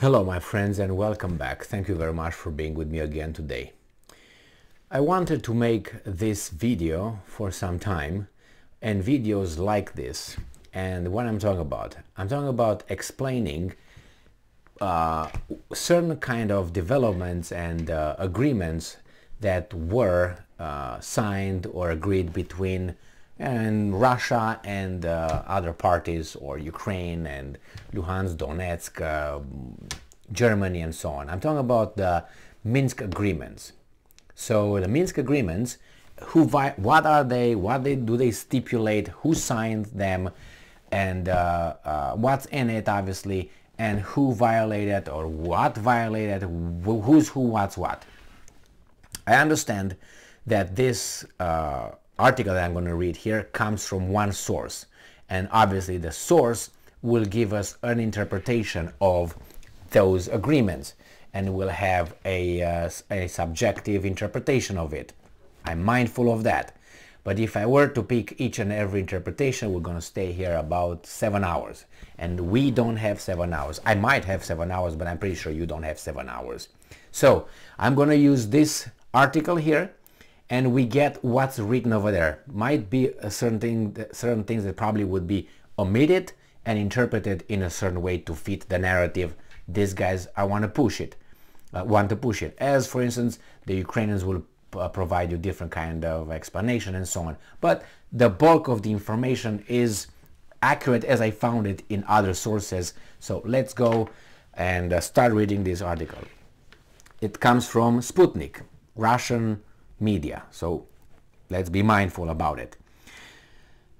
Hello my friends and welcome back. Thank you very much for being with me again today. I wanted to make this video for some time and videos like this and what I'm talking about. I'm talking about explaining uh, certain kind of developments and uh, agreements that were uh, signed or agreed between and Russia and uh, other parties or Ukraine and Luhansk, Donetsk, uh, Germany and so on. I'm talking about the Minsk agreements. So the Minsk agreements, who what are they, what they, do they stipulate, who signed them and uh, uh, what's in it obviously and who violated or what violated, who's who, what's what. I understand that this uh, article that I'm going to read here comes from one source. And obviously the source will give us an interpretation of those agreements and we'll have a, uh, a subjective interpretation of it. I'm mindful of that. But if I were to pick each and every interpretation, we're going to stay here about seven hours. And we don't have seven hours. I might have seven hours, but I'm pretty sure you don't have seven hours. So I'm going to use this article here and we get what's written over there. Might be a certain thing, certain things that probably would be omitted and interpreted in a certain way to fit the narrative. These guys, I want to push it, uh, want to push it. As for instance, the Ukrainians will uh, provide you different kind of explanation and so on. But the bulk of the information is accurate as I found it in other sources. So let's go and uh, start reading this article. It comes from Sputnik, Russian media. So let's be mindful about it.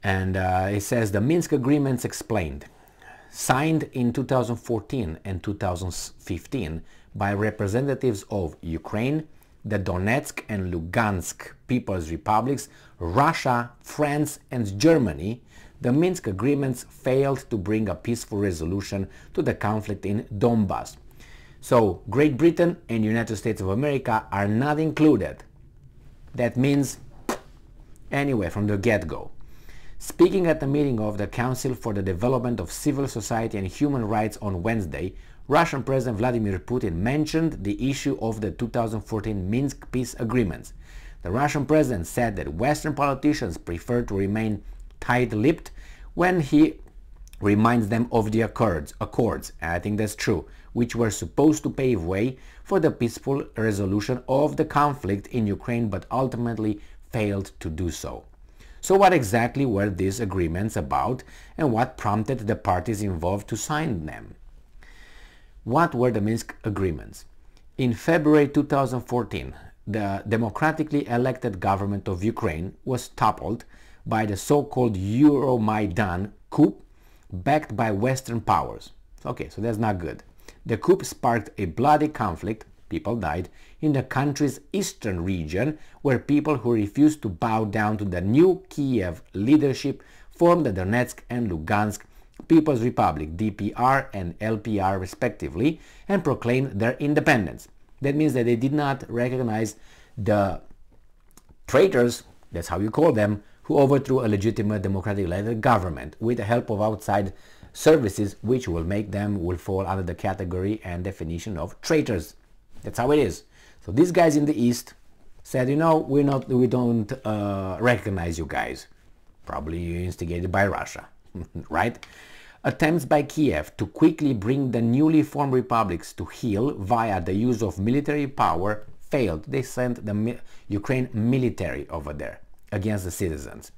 And uh, it says the Minsk agreements explained, signed in 2014 and 2015 by representatives of Ukraine, the Donetsk and Lugansk People's Republics, Russia, France and Germany, the Minsk agreements failed to bring a peaceful resolution to the conflict in Donbass. So Great Britain and United States of America are not included that means anyway from the get-go. Speaking at the meeting of the Council for the Development of Civil Society and Human Rights on Wednesday, Russian President Vladimir Putin mentioned the issue of the 2014 Minsk peace agreements. The Russian president said that Western politicians prefer to remain tight-lipped when he reminds them of the accords, accords, I think that's true, which were supposed to pave way for the peaceful resolution of the conflict in Ukraine but ultimately failed to do so. So what exactly were these agreements about and what prompted the parties involved to sign them? What were the Minsk agreements? In February 2014, the democratically elected government of Ukraine was toppled by the so-called Euromaidan coup backed by Western powers. Okay, so that's not good. The coup sparked a bloody conflict, people died, in the country's eastern region where people who refused to bow down to the new Kiev leadership formed the Donetsk and Lugansk People's Republic, DPR and LPR respectively, and proclaimed their independence. That means that they did not recognize the traitors, that's how you call them, who overthrew a legitimate democratic elected government with the help of outside services which will make them will fall under the category and definition of traitors. That's how it is. So these guys in the East said, you know, we're not, we don't uh, recognize you guys. Probably instigated by Russia, right? Attempts by Kiev to quickly bring the newly formed republics to heel via the use of military power failed. They sent the mi Ukraine military over there against the citizens.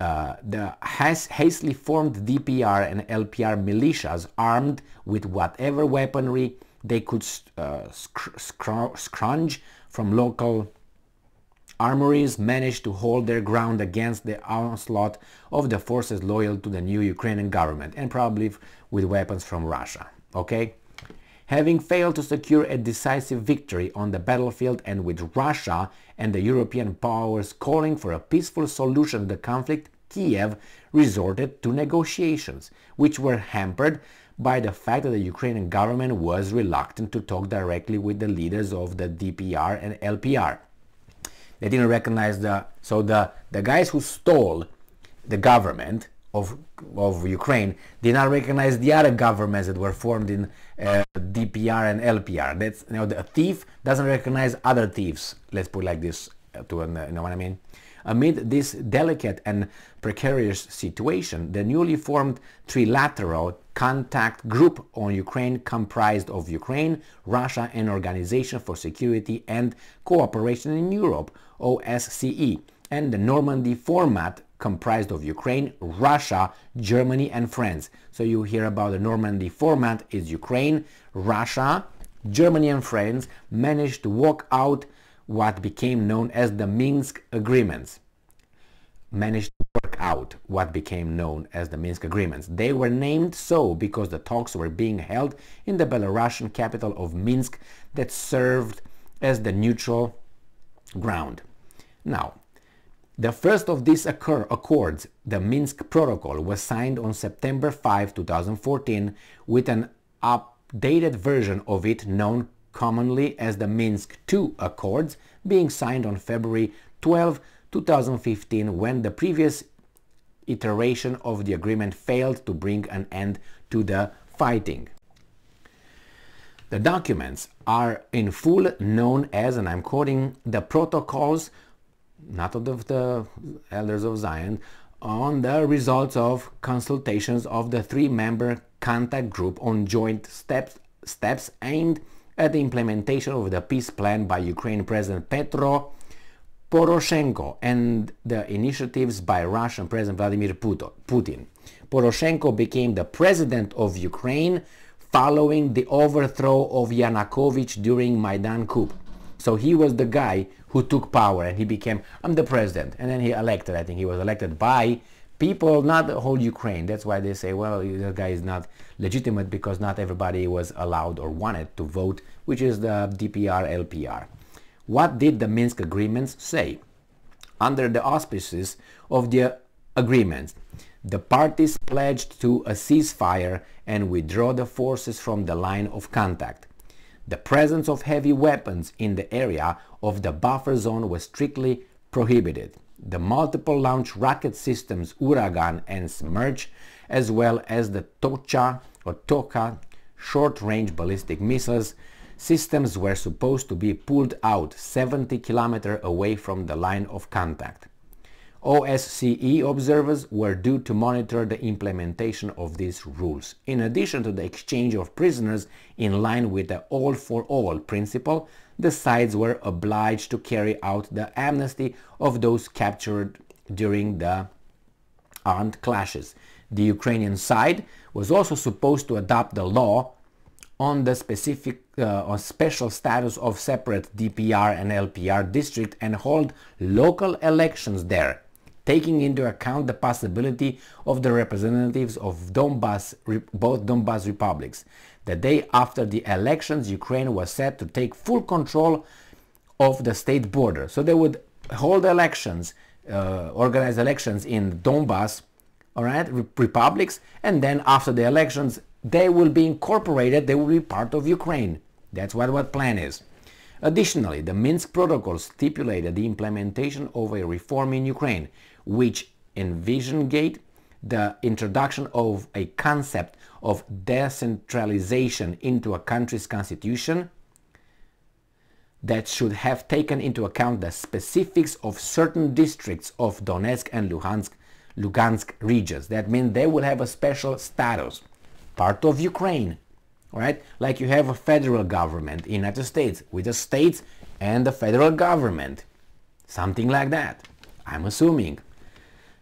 Uh, the hastily formed DPR and LPR militias armed with whatever weaponry they could uh, scrounge from local armories managed to hold their ground against the onslaught of the forces loyal to the new Ukrainian government and probably with weapons from Russia. Okay? Having failed to secure a decisive victory on the battlefield and with Russia and the European powers calling for a peaceful solution to the conflict, Kiev resorted to negotiations, which were hampered by the fact that the Ukrainian government was reluctant to talk directly with the leaders of the DPR and LPR. They didn't recognize the, so the, the guys who stole the government of, of Ukraine did not recognize the other governments that were formed in uh, DPR and LPR. That's you know the thief doesn't recognize other thieves. Let's put it like this uh, to uh, you know what I mean. Amid this delicate and precarious situation, the newly formed trilateral contact group on Ukraine comprised of Ukraine, Russia and Organization for Security and Cooperation in Europe, OSCE, and the Normandy format comprised of Ukraine, Russia, Germany and France. So you hear about the Normandy format is Ukraine, Russia, Germany and France managed to walk out what became known as the Minsk Agreements. Managed to work out what became known as the Minsk Agreements. They were named so because the talks were being held in the Belarusian capital of Minsk that served as the neutral ground. Now, the first of these occur accords, the Minsk Protocol, was signed on September 5, 2014 with an updated version of it known commonly as the Minsk II Accords, being signed on February 12, 2015 when the previous iteration of the agreement failed to bring an end to the fighting. The documents are in full known as, and I'm quoting, the protocols, not of the, elders of Zion, on the results of consultations of the three-member contact group on joint steps, steps aimed at the implementation of the peace plan by Ukraine President Petro Poroshenko and the initiatives by Russian President Vladimir Putin. Poroshenko became the president of Ukraine following the overthrow of Yanukovych during Maidan coup. So he was the guy who took power and he became, I'm the president. And then he elected, I think he was elected by people, not the whole Ukraine. That's why they say, well, this guy is not legitimate because not everybody was allowed or wanted to vote, which is the DPR, LPR. What did the Minsk agreements say? Under the auspices of the agreements, the parties pledged to a ceasefire and withdraw the forces from the line of contact. The presence of heavy weapons in the area of the buffer zone was strictly prohibited the multiple launch rocket systems Uragan and Smerch, as well as the Tocha or Toka short-range ballistic missiles systems were supposed to be pulled out 70 km away from the line of contact. OSCE observers were due to monitor the implementation of these rules. In addition to the exchange of prisoners in line with the all-for-all principle, the sides were obliged to carry out the amnesty of those captured during the armed clashes. The Ukrainian side was also supposed to adopt the law on the specific uh, on special status of separate DPR and LPR district and hold local elections there, taking into account the possibility of the representatives of Donbass, both Donbass republics. The day after the elections, Ukraine was set to take full control of the state border. So they would hold elections, uh, organize elections in Donbass, all right, republics, and then after the elections, they will be incorporated, they will be part of Ukraine. That's what what plan is. Additionally, the Minsk Protocol stipulated the implementation of a reform in Ukraine, which envisioned the introduction of a concept of decentralization into a country's constitution that should have taken into account the specifics of certain districts of Donetsk and Luhansk, Lugansk regions. That means they will have a special status, part of Ukraine, right? Like you have a federal government in the United States with the states and the federal government, something like that. I'm assuming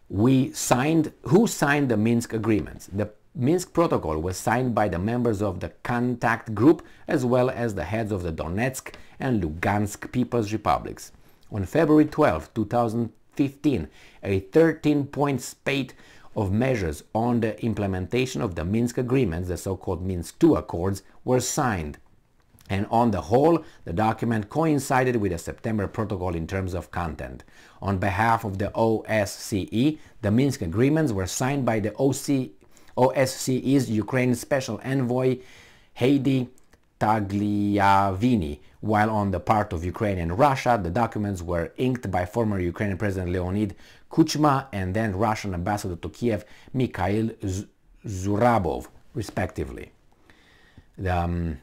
we signed, who signed the Minsk agreements? The Minsk Protocol was signed by the members of the Contact Group as well as the heads of the Donetsk and Lugansk People's Republics. On February 12, 2015, a 13-point spate of measures on the implementation of the Minsk agreements, the so-called Minsk II Accords, were signed. And on the whole, the document coincided with the September Protocol in terms of content. On behalf of the OSCE, the Minsk agreements were signed by the OC, OSCE's Ukraine Special Envoy Heidi Tagliavini, while on the part of Ukraine and Russia, the documents were inked by former Ukrainian President Leonid Kuchma and then Russian ambassador to Kiev Mikhail Zurabov, respectively. The, um,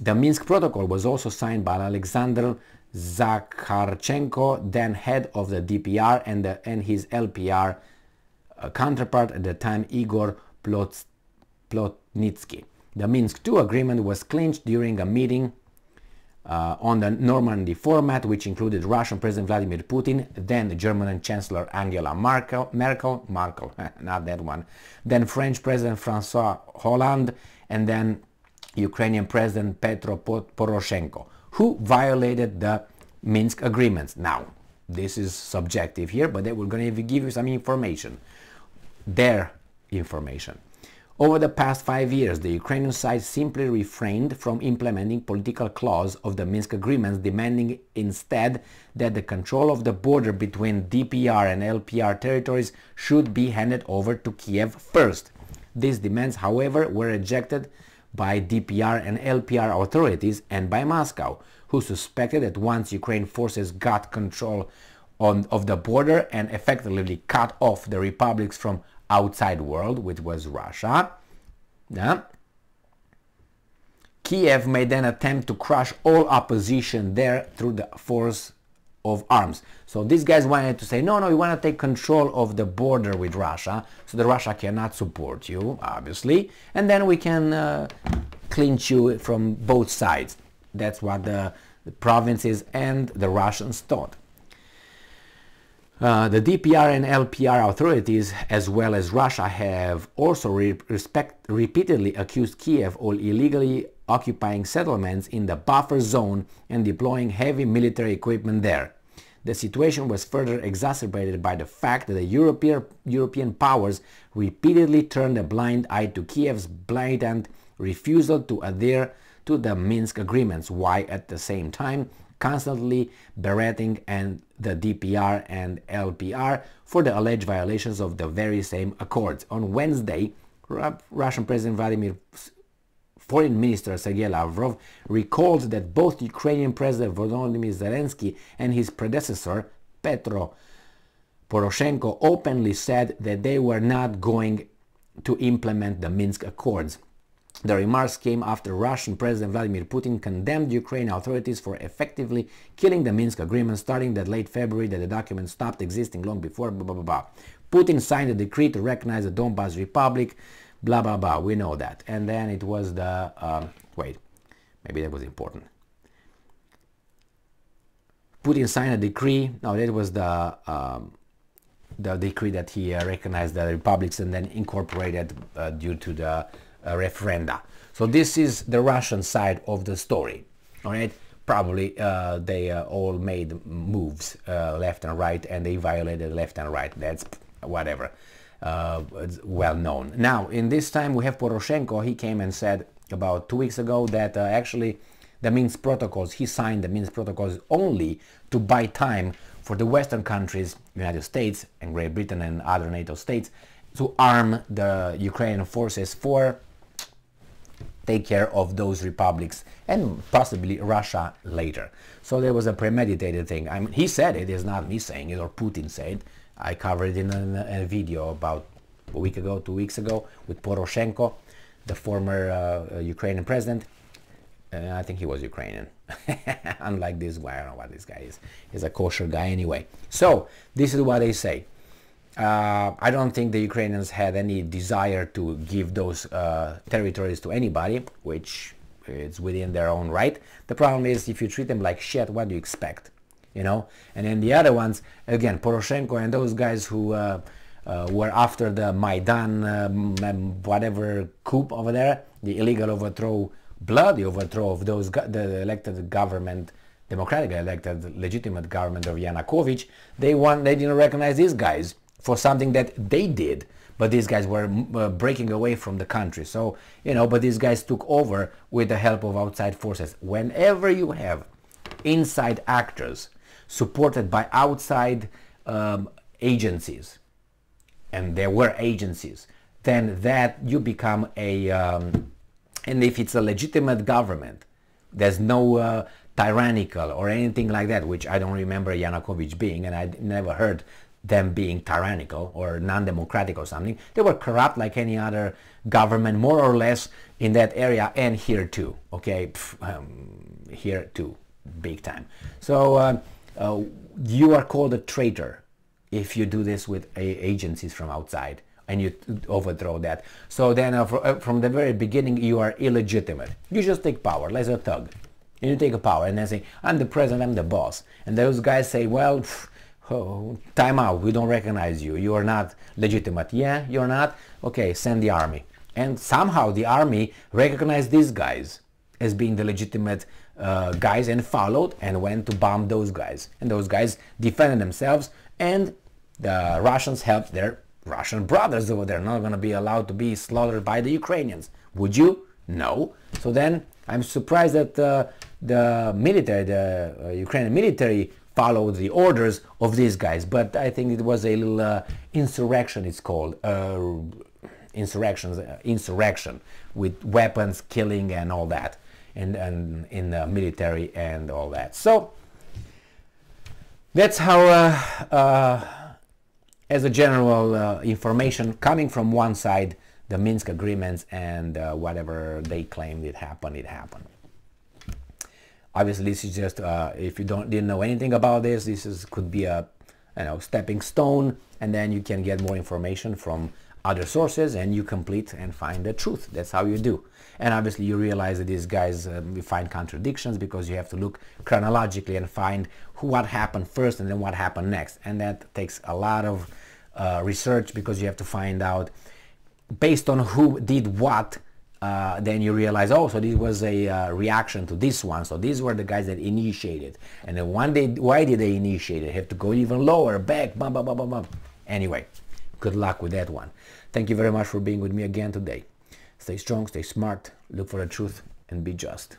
the Minsk Protocol was also signed by Alexander Zakharchenko, then head of the DPR, and, the, and his LPR uh, counterpart at the time, Igor Plotnitsky. The Minsk II agreement was clinched during a meeting uh, on the Normandy format, which included Russian President Vladimir Putin, then German Chancellor Angela Merkel, Merkel, Merkel, not that one, then French President François Hollande, and then Ukrainian President Petro Poroshenko, who violated the Minsk agreements. Now, this is subjective here, but they were going to give you some information, their information. Over the past five years, the Ukrainian side simply refrained from implementing political clause of the Minsk agreements, demanding instead that the control of the border between DPR and LPR territories should be handed over to Kiev first. These demands, however, were rejected by DPR and LPR authorities and by Moscow, who suspected that once Ukraine forces got control on, of the border and effectively cut off the republics from outside world, which was Russia. Yeah. Kiev made an attempt to crush all opposition there through the force of arms. So these guys wanted to say, no, no, we want to take control of the border with Russia, so that Russia cannot support you, obviously, and then we can uh, clinch you from both sides. That's what the, the provinces and the Russians thought. Uh, the DPR and LPR authorities, as well as Russia, have also re respect, repeatedly accused Kiev of illegally occupying settlements in the buffer zone and deploying heavy military equipment there. The situation was further exacerbated by the fact that the European, European powers repeatedly turned a blind eye to Kiev's blatant refusal to adhere to the Minsk agreements, while at the same time constantly berating and the DPR and LPR for the alleged violations of the very same accords. On Wednesday, Russian President Vladimir Foreign Minister Sergei Lavrov recalled that both Ukrainian President Volodymyr Zelensky and his predecessor Petro Poroshenko openly said that they were not going to implement the Minsk Accords. The remarks came after Russian President Vladimir Putin condemned Ukrainian authorities for effectively killing the Minsk agreement starting that late February that the document stopped existing long before blah blah blah. Putin signed a decree to recognize the Donbas Republic, blah blah blah. We know that. And then it was the um, wait, maybe that was important. Putin signed a decree. No, that was the um, the decree that he uh, recognized the republics and then incorporated uh, due to the referenda. So this is the Russian side of the story. All right, probably uh, they uh, all made moves uh, left and right, and they violated left and right. That's whatever. Uh, well known. Now, in this time, we have Poroshenko. He came and said about two weeks ago that uh, actually the Minsk protocols, he signed the Minsk protocols only to buy time for the Western countries, United States and Great Britain and other NATO states, to arm the Ukrainian forces for take care of those republics and possibly Russia later. So there was a premeditated thing. I mean, he said it, it's not me saying it or Putin said. I covered it in a, a video about a week ago, two weeks ago with Poroshenko, the former uh, Ukrainian president. Uh, I think he was Ukrainian, unlike this guy. I don't know what this guy is. He's a kosher guy anyway. So this is what they say. Uh, I don't think the Ukrainians had any desire to give those uh, territories to anybody, which is within their own right. The problem is if you treat them like shit, what do you expect? You know? And then the other ones, again, Poroshenko and those guys who uh, uh were after the Maidan, um, whatever coup over there, the illegal overthrow, bloody overthrow of those the elected government democratically elected legitimate government of Yanukovych, they want they didn't recognize these guys for something that they did but these guys were uh, breaking away from the country. So you know but these guys took over with the help of outside forces. Whenever you have inside actors supported by outside um, agencies and there were agencies then that you become a um, and if it's a legitimate government there's no uh, tyrannical or anything like that, which I don't remember Yanukovych being, and I never heard them being tyrannical or non-democratic or something. They were corrupt like any other government, more or less, in that area and here too. Okay, Pff, um, here too, big time. So uh, uh, you are called a traitor if you do this with agencies from outside and you overthrow that. So then uh, uh, from the very beginning you are illegitimate. You just take power, like a thug. And you take a power and then say, I'm the president, I'm the boss. And those guys say, well, pff, oh, time out, we don't recognize you. You are not legitimate. Yeah, you're not? Okay, send the army. And somehow the army recognized these guys as being the legitimate uh, guys and followed and went to bomb those guys. And those guys defended themselves and the Russians helped their Russian brothers over there. Not going to be allowed to be slaughtered by the Ukrainians. Would you? No. So then I'm surprised that uh, the military, the uh, Ukrainian military followed the orders of these guys. But I think it was a little uh, insurrection, it's called. Uh, insurrections, uh, insurrection with weapons, killing and all that. And, and in the military and all that. So that's how uh, uh, as a general uh, information coming from one side, the Minsk agreements and whatever they claimed it happened, it happened. Obviously, this is just uh, if you don't didn't know anything about this, this is could be a you know stepping stone, and then you can get more information from other sources and you complete and find the truth. That's how you do. And obviously you realize that these guys um, find contradictions because you have to look chronologically and find who, what happened first and then what happened next. And that takes a lot of uh, research because you have to find out based on who did what uh, then you realize, oh, so this was a uh, reaction to this one. So these were the guys that initiated. And then one day, why did they initiate it? Have to go even lower, back, bum, bum, bum, bum, bum. Anyway, good luck with that one. Thank you very much for being with me again today. Stay strong, stay smart, look for the truth, and be just.